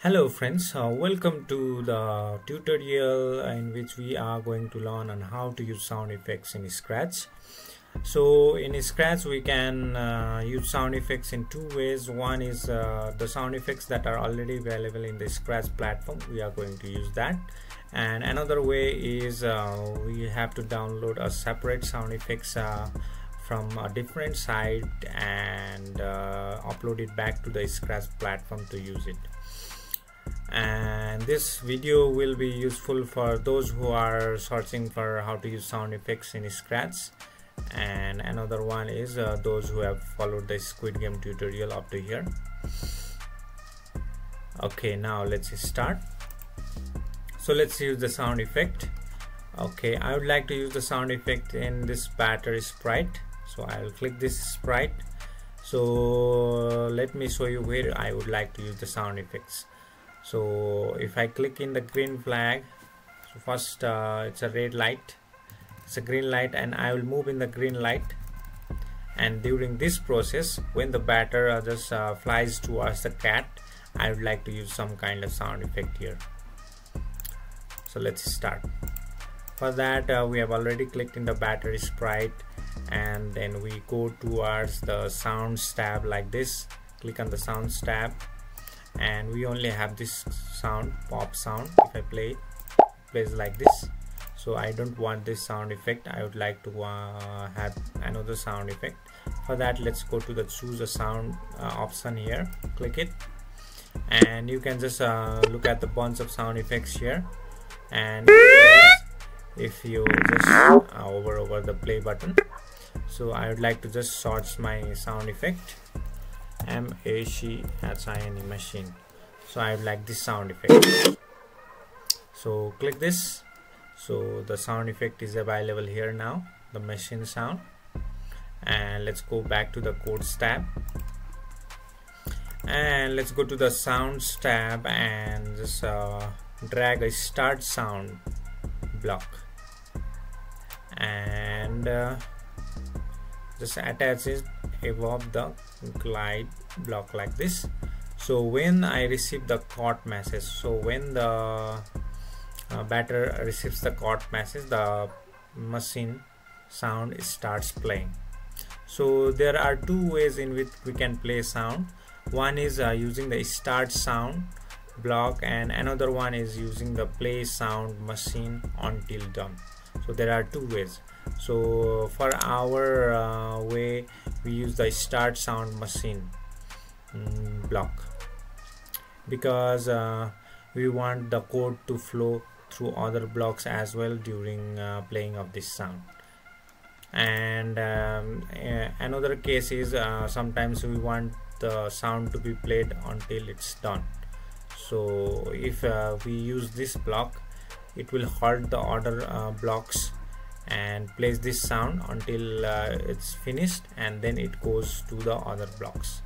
Hello friends, uh, welcome to the tutorial in which we are going to learn on how to use sound effects in Scratch. So in Scratch we can uh, use sound effects in two ways. One is uh, the sound effects that are already available in the Scratch platform. We are going to use that. And another way is uh, we have to download a separate sound effects uh, from a different site and uh, upload it back to the Scratch platform to use it. And this video will be useful for those who are searching for how to use sound effects in scratch. And another one is uh, those who have followed the squid game tutorial up to here. Okay now let's start so let's use the sound effect. Okay i would like to use the sound effect in this batter sprite. So i will click this sprite. So let me show you where i would like to use the sound effects. So if I click in the green flag so first uh, it's a red light. It's a green light and I will move in the green light. And during this process when the batter just uh, flies towards the cat I would like to use some kind of sound effect here so let's start. For that uh, we have already clicked in the battery sprite and then we go towards the sounds tab like this. Click on the sounds tab and we only have this sound pop sound. If I play plays like this. So I don't want this sound effect. I would like to uh, have another sound effect. For that let's go to the choose a sound uh, option here. Click it. And you can just uh, look at the bunch of sound effects here and if you just uh, over over the play button so I would like to just search my sound effect M-A-C-H-I-N-E machine. So I would like this sound effect. So click this. So the sound effect is available here now the machine sound. And let's go back to the codes tab. And let's go to the sounds tab and just uh, drag a start sound block. And uh, just attach it above the glide block like this. So when I receive the caught message so when the uh, batter receives the caught message the machine sound starts playing. So there are two ways in which we can play sound. One is uh, using the start sound block and another one is using the play sound machine until done so there are two ways. So for our uh, way we use the start sound machine mm, block. Because uh, we want the code to flow through other blocks as well during uh, playing of this sound. And um, another case is uh, sometimes we want the sound to be played until it's done so if uh, we use this block it will halt the other uh, blocks and plays this sound until uh, it's finished and then it goes to the other blocks.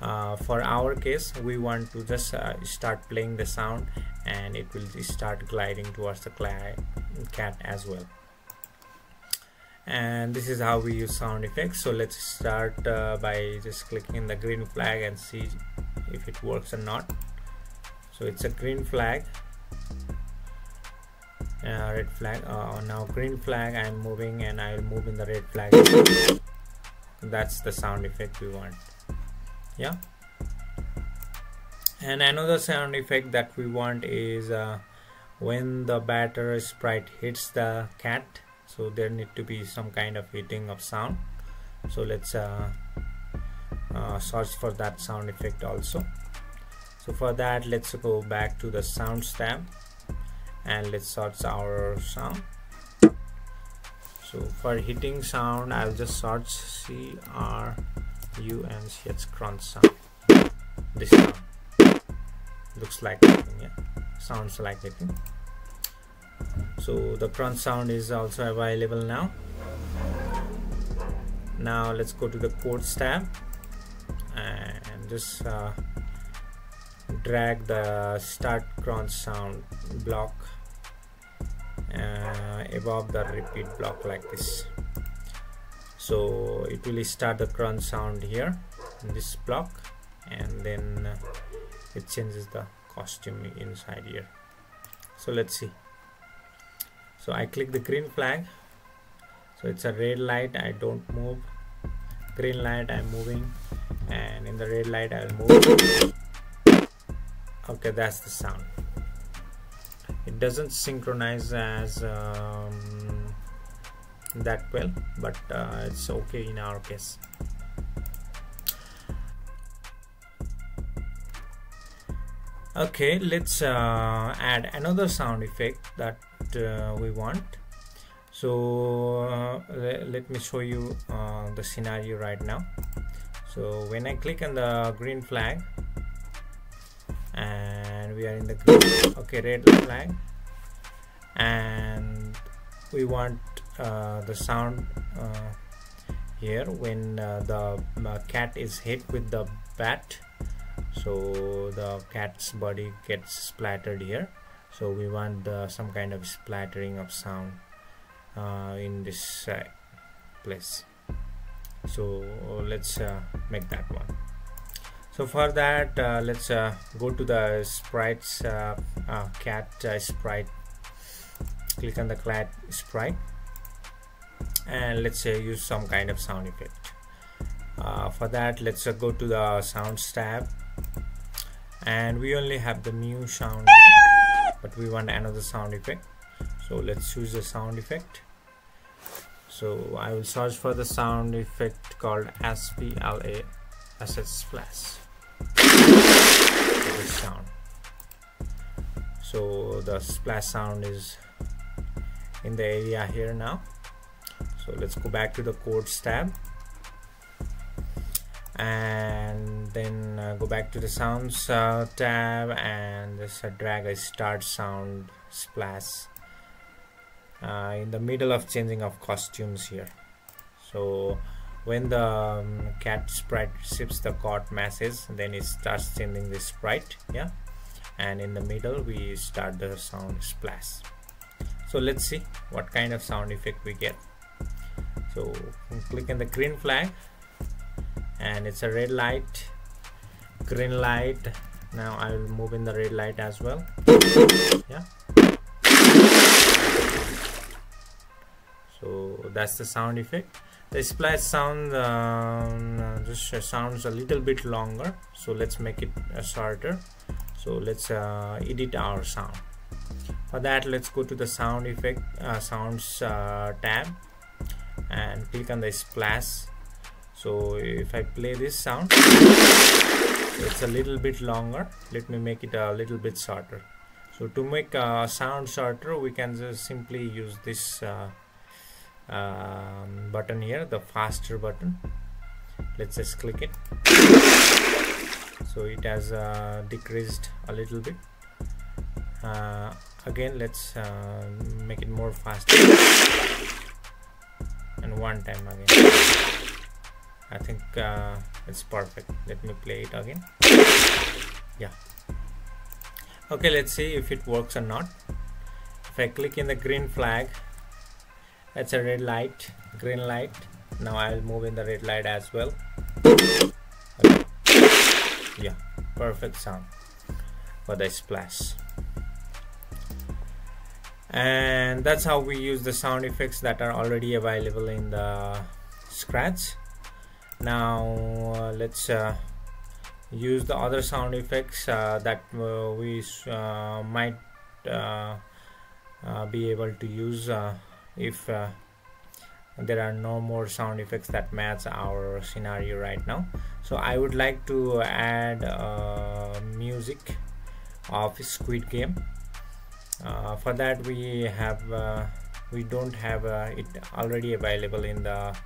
Uh, for our case we want to just uh, start playing the sound and it will start gliding towards the cat as well. And this is how we use sound effects. So let's start uh, by just clicking the green flag and see if it works or not so it's a green flag. Uh, red flag. Uh, now green flag I'm moving and I'll move in the red flag. That's the sound effect we want. Yeah. And another sound effect that we want is uh, when the batter sprite hits the cat so there need to be some kind of hitting of sound. So let's uh, uh, search for that sound effect also so for that let's go back to the sounds tab and let's search our sound. So for hitting sound I'll just search C R U N C H crunch sound. This sound looks like hitting yeah? Sounds like hitting. So the crunch sound is also available now. Now let's go to the codes tab and just uh, drag the start crunch sound block uh, above the repeat block like this. So it will start the crunch sound here in this block and then uh, it changes the costume inside here. So let's see. So I click the green flag. So it's a red light I don't move. Green light I'm moving. And in the red light I'll move okay that's the sound. It doesn't synchronize as um, that well but uh, it's okay in our case. Okay let's uh, add another sound effect that uh, we want. So uh, let me show you uh, the scenario right now. So when I click on the green flag we are in the green. Okay red flag. And we want uh, the sound uh, here when the cat is hit with the bat. So the cat's body gets splattered here. So we want uh, some kind of splattering of sound uh, in this uh, place. So let's uh, make that one so for that uh, let's uh, go to the sprites uh, uh, cat uh, sprite. Click on the cat sprite. And let's say use some kind of sound effect. For that let's go to the sounds tab. And we only have the new sound but we want another sound effect. So let's choose the sound effect. So I will search for the sound effect called SPLA SS splash this sound. So the splash sound is in the area here now. So let's go back to the codes tab. And then uh, go back to the sounds uh, tab and just uh, drag a start sound splash uh, in the middle of changing of costumes here. So when the um, cat sprite receives the caught message then it starts changing the sprite yeah? And in the middle we start the sound splash. So let's see what kind of sound effect we get. So click on the green flag and it's a red light green light. Now I will move in the red light as well yeah? So that's the sound effect the splash sound um, just sounds a little bit longer so let's make it a shorter. So let's uh, edit our sound. For that let's go to the sound effect uh, sounds uh, tab and click on the splash. So if I play this sound it's a little bit longer. Let me make it a little bit shorter. So to make a sound shorter we can just simply use this uh, um, button here the faster button. Let's just click it. So it has uh, decreased a little bit. Uh, again let's uh, make it more faster and one time again. I think uh, it's perfect. Let me play it again. Yeah. Okay let's see if it works or not. If I click in the green flag that's a red light green light. Now I will move in the red light as well. Okay. yeah perfect sound for the splash. And that's how we use the sound effects that are already available in the scratch. Now uh, let's uh, use the other sound effects uh, that uh, we uh, might uh, be able to use if uh, there are no more sound effects that match our scenario right now. So I would like to add uh, music of Squid Game. Uh, for that we have we don't have it already available in the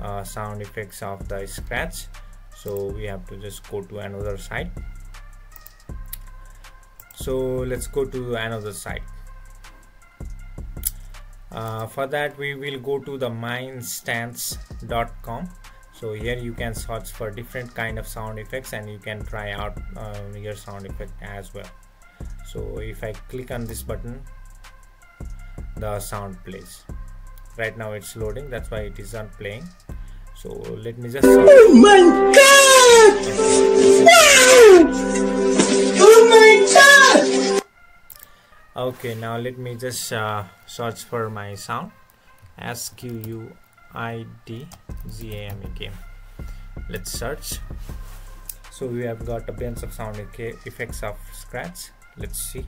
uh, sound effects of the scratch. So we have to just go to another site so let's go to another site uh, for that we will go to the myinstants.com so here you can search for different kind of sound effects and you can try out uh, your sound effect as well. So if I click on this button the sound plays. Right now it's loading that's why it isn't playing. So let me just Oh my god! Oh my god! Okay now let me just uh, search for my sound. S q u i d z a m e game. Let's search. So we have got a bunch of sound effects of scratch. Let's see.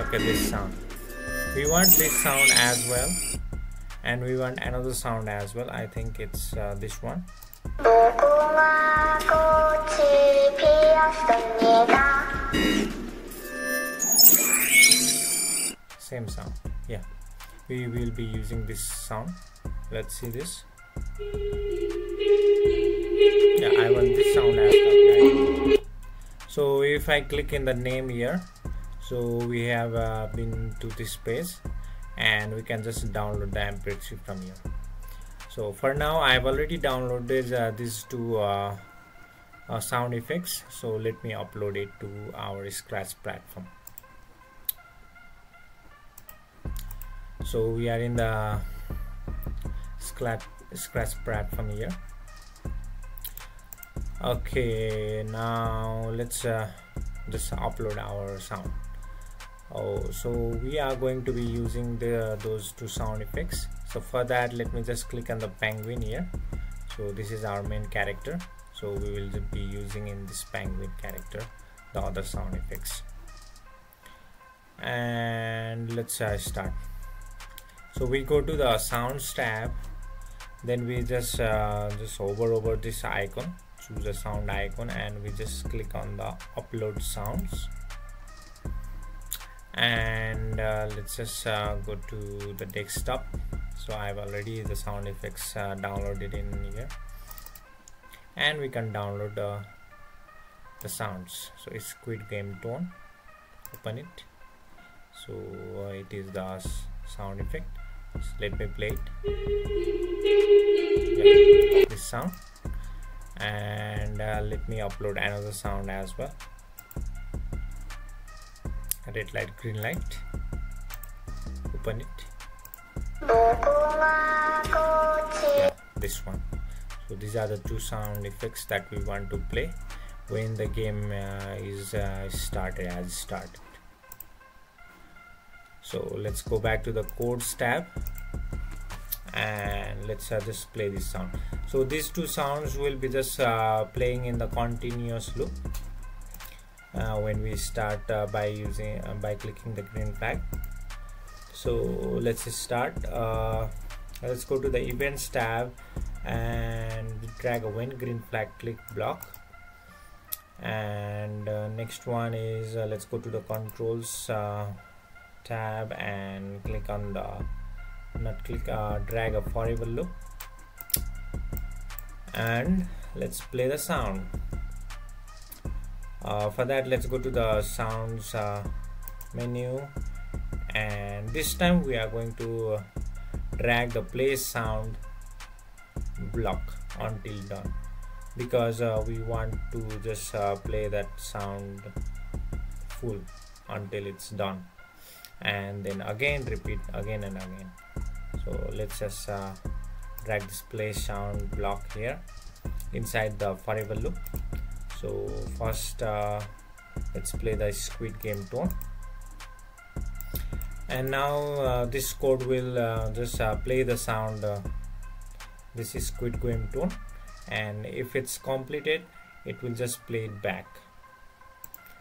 Okay this sound. We want this sound as well. And we want another sound as well. I think it's uh, this one same sound yeah. We will be using this sound. Let's see this. Yeah i want this sound as well so if i click in the name here so we have uh, been to this page and we can just download the mp3 from here so for now i've already downloaded uh, these two uh, uh, sound effects. So let me upload it to our scratch platform. So we are in the scratch scratch platform here. Okay now let's uh, just upload our sound. Oh so we are going to be using the those two sound effects so for that let me just click on the penguin here. So this is our main character. So we will be using in this penguin character the other sound effects. And let's uh, start. So we go to the sounds tab. Then we just uh, just hover over this icon choose a sound icon and we just click on the upload sounds. And uh, let's just uh, go to the desktop so I've already the sound effects uh, downloaded in here. And we can download uh, the sounds. So it's squid game tone. Open it. So uh, it is the sound effect. So let me play it. Yeah, this sound. And uh, let me upload another sound as well. Red light green light. Open it yeah, this one. So these are the two sound effects that we want to play when the game uh, is uh, started as started. So let's go back to the codes tab and let's uh, just play this sound. So these two sounds will be just uh, playing in the continuous loop uh, when we start uh, by using uh, by clicking the green flag so let's start. Uh, let's go to the events tab and drag a when green flag click block. And uh, next one is uh, let's go to the controls tab and click on the not click drag a forever loop. And let's play the sound. Uh, for that let's go to the sounds uh, menu and this time we are going to uh, drag the play sound block until done. Because uh, we want to just uh, play that sound full until it's done. And then again repeat again and again. So let's just uh, drag this play sound block here inside the forever loop. So first uh, let's play the squid game tone and now uh, this code will uh, just uh, play the sound uh, this is squid game tone and if it's completed it will just play it back.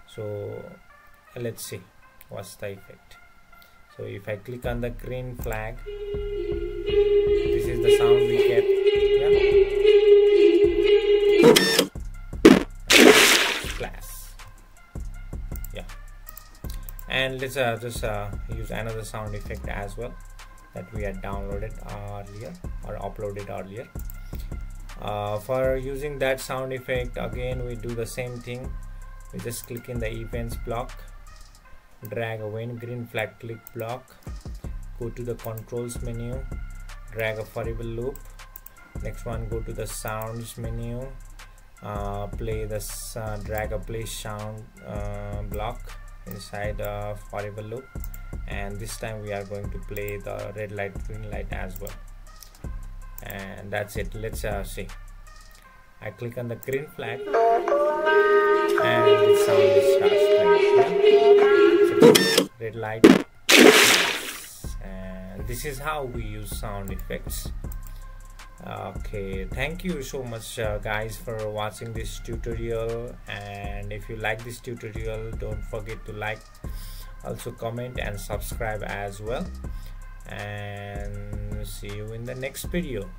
So let's see what's the effect. So if I click on the green flag this is the sound we get. Yeah and let's uh, just uh, use another sound effect as well that we had downloaded earlier or uploaded earlier. Uh, for using that sound effect again we do the same thing. We just click in the events block drag a when green flag click block go to the controls menu drag a variable loop. Next one go to the sounds menu uh, play this uh, drag a play sound uh, block inside a forever loop. And this time we are going to play the red light green light as well. And that's it. Let's uh, see. I click on the green flag. And the sound starts playing red light. And this is how we use sound effects okay thank you so much uh, guys for watching this tutorial. And if you like this tutorial don't forget to like also comment and subscribe as well. And see you in the next video